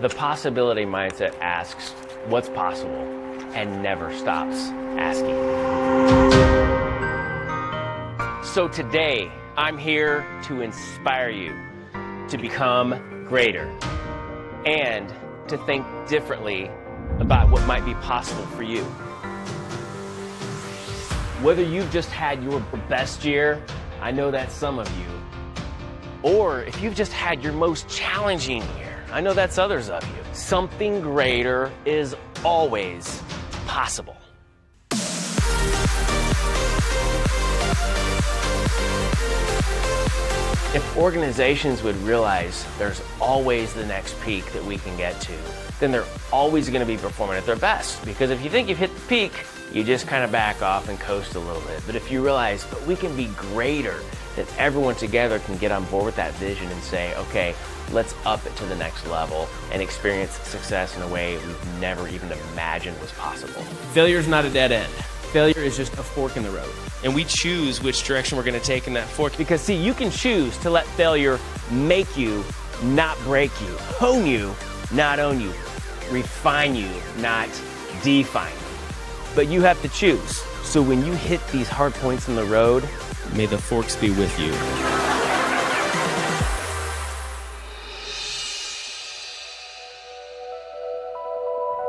The possibility mindset asks what's possible and never stops asking. So today, I'm here to inspire you to become greater and to think differently about what might be possible for you. Whether you've just had your best year, I know that's some of you, or if you've just had your most challenging year, I know that's others of you. Something greater is always possible. If organizations would realize there's always the next peak that we can get to, then they're always going to be performing at their best. Because if you think you've hit the peak, you just kind of back off and coast a little bit. But if you realize, but we can be greater, that everyone together can get on board with that vision and say, okay, let's up it to the next level and experience success in a way we've never even imagined was possible. Failure is not a dead end. Failure is just a fork in the road. And we choose which direction we're going to take in that fork. Because, see, you can choose to let failure make you, not break you, hone you, not own you, refine you, not define you. But you have to choose. So when you hit these hard points in the road, May the forks be with you.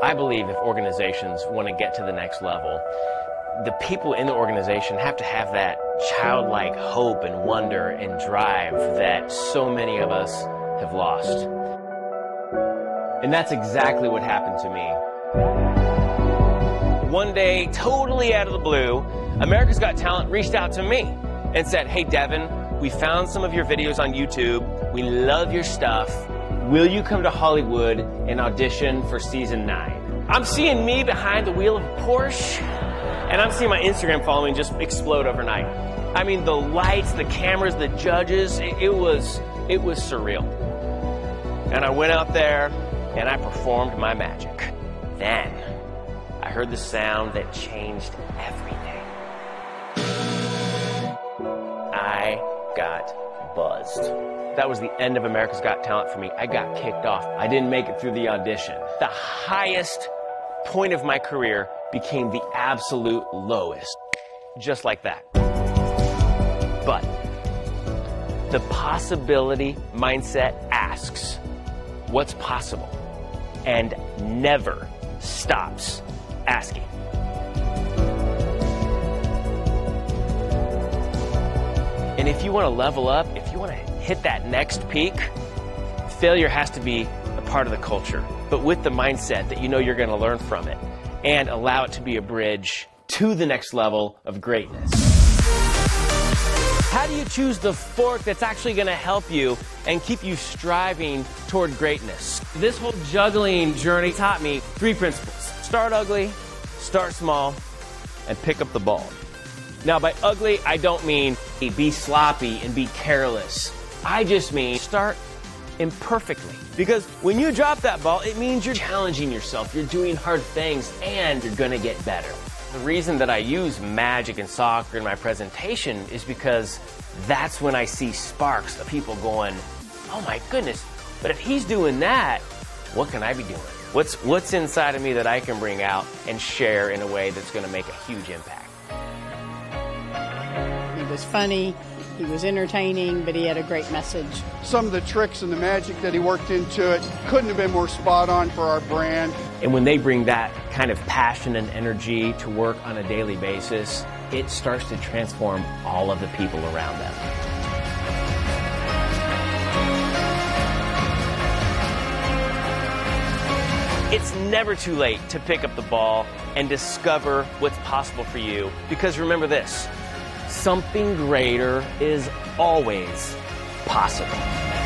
I believe if organizations want to get to the next level, the people in the organization have to have that childlike hope and wonder and drive that so many of us have lost. And that's exactly what happened to me. One day, totally out of the blue, America's Got Talent reached out to me and said, Hey, Devin, we found some of your videos on YouTube. We love your stuff. Will you come to Hollywood and audition for season nine? I'm seeing me behind the wheel of Porsche, and I'm seeing my Instagram following just explode overnight. I mean, the lights, the cameras, the judges, it, it was it was surreal. And I went out there and I performed my magic. Then I heard the sound that changed everything. I got buzzed. That was the end of America's Got Talent for me. I got kicked off. I didn't make it through the audition. The highest point of my career became the absolute lowest. Just like that. But the possibility mindset asks, what's possible? And never stops asking. And if you want to level up, if you want to hit that next peak, failure has to be a part of the culture, but with the mindset that you know you're going to learn from it and allow it to be a bridge to the next level of greatness. How do you choose the fork that's actually going to help you and keep you striving toward greatness? This whole juggling journey taught me three principles start ugly, start small, and pick up the ball. Now, by ugly, I don't mean be sloppy and be careless. I just mean start imperfectly. Because when you drop that ball, it means you're challenging yourself, you're doing hard things, and you're gonna get better. The reason that I use magic and soccer in my presentation is because that's when I see sparks of people going, oh my goodness, but if he's doing that, what can I be doing? What's, what's inside of me that I can bring out and share in a way that's gonna make a huge impact? He was funny, he was entertaining, but he had a great message. Some of the tricks and the magic that he worked into it couldn't have been more spot on for our brand. And when they bring that kind of passion and energy to work on a daily basis, it starts to transform all of the people around them. It's never too late to pick up the ball and discover what's possible for you. Because remember this something greater is always possible.